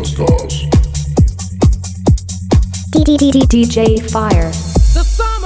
for stars. DJ Fire. The summer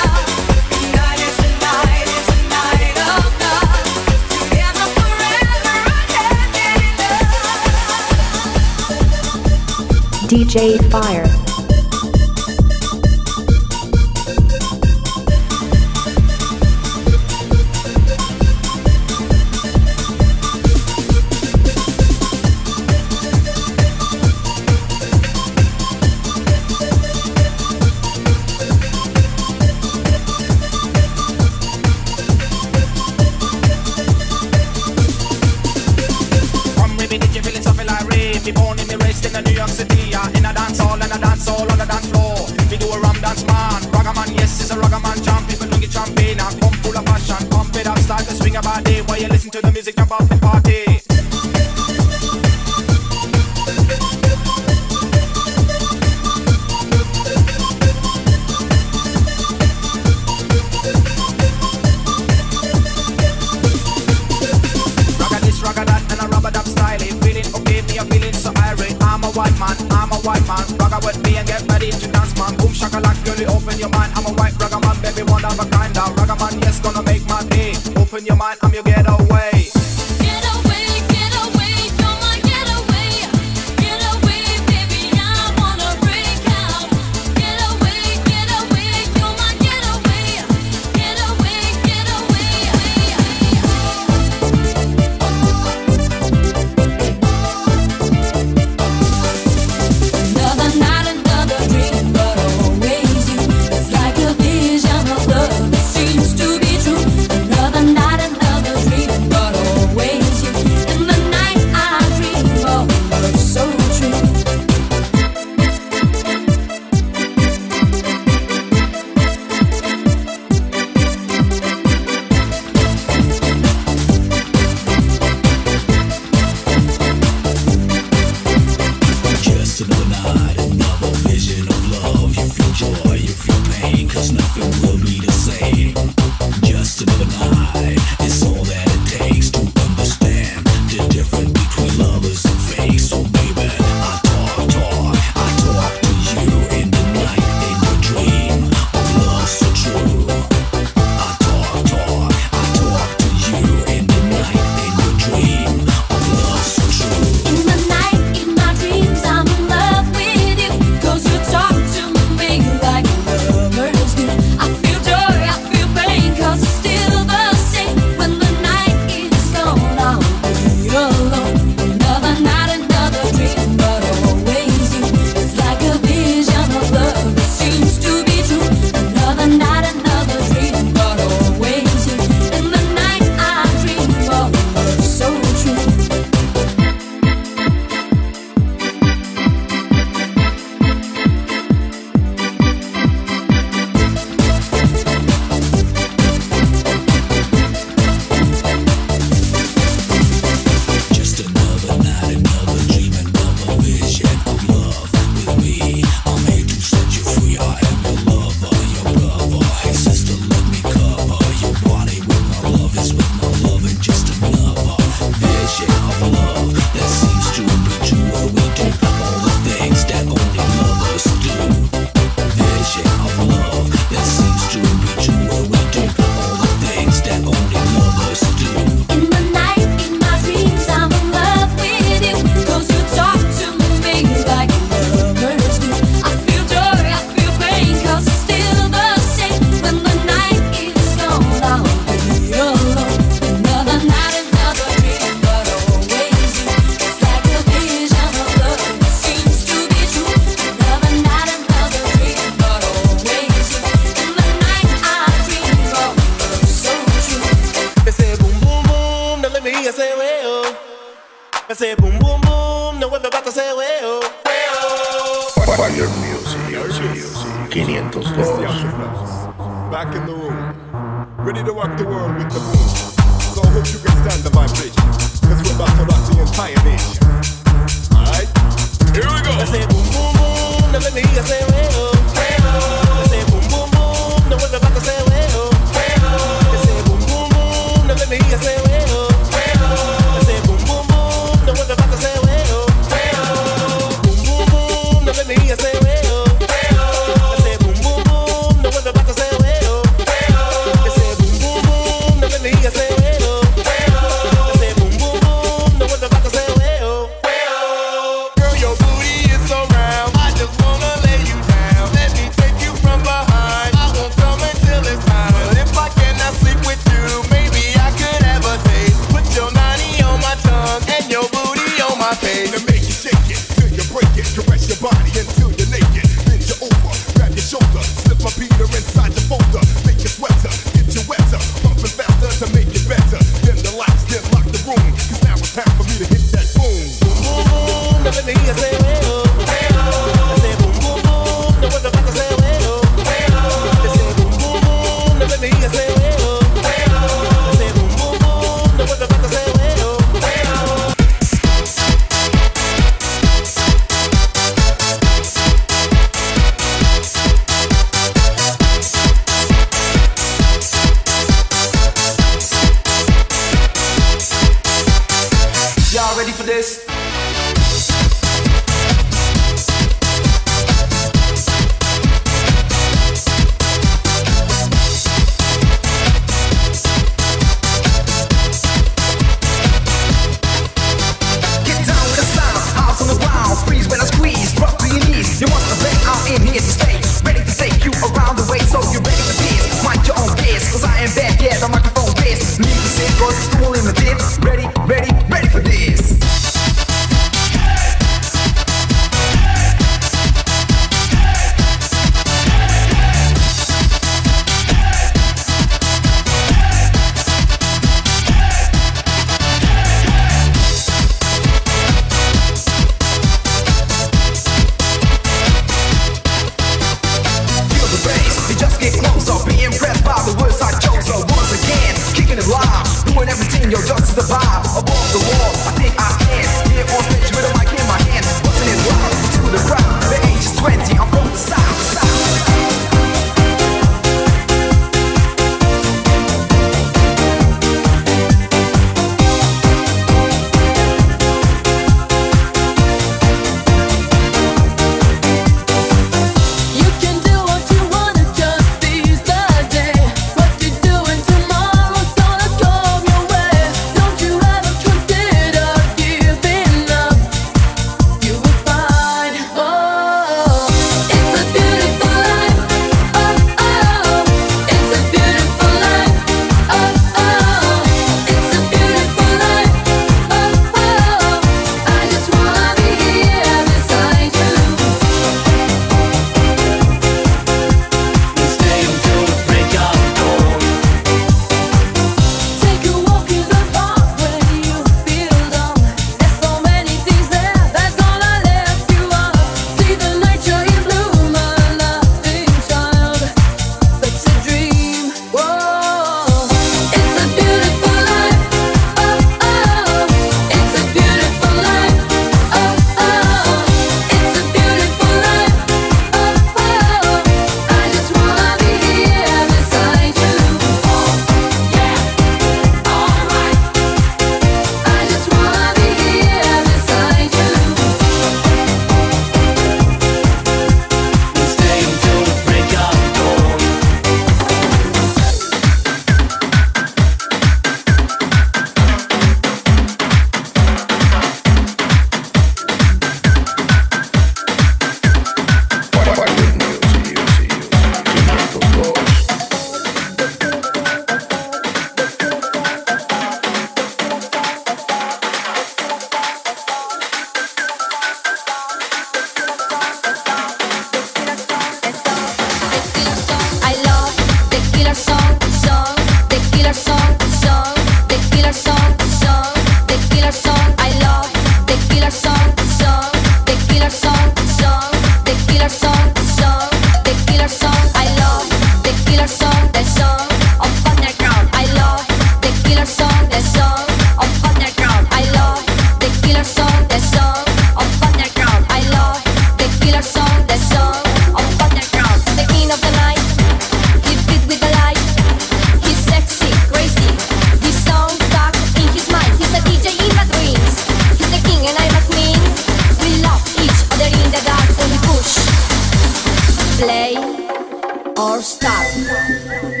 or stop.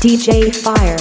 DJ Fire.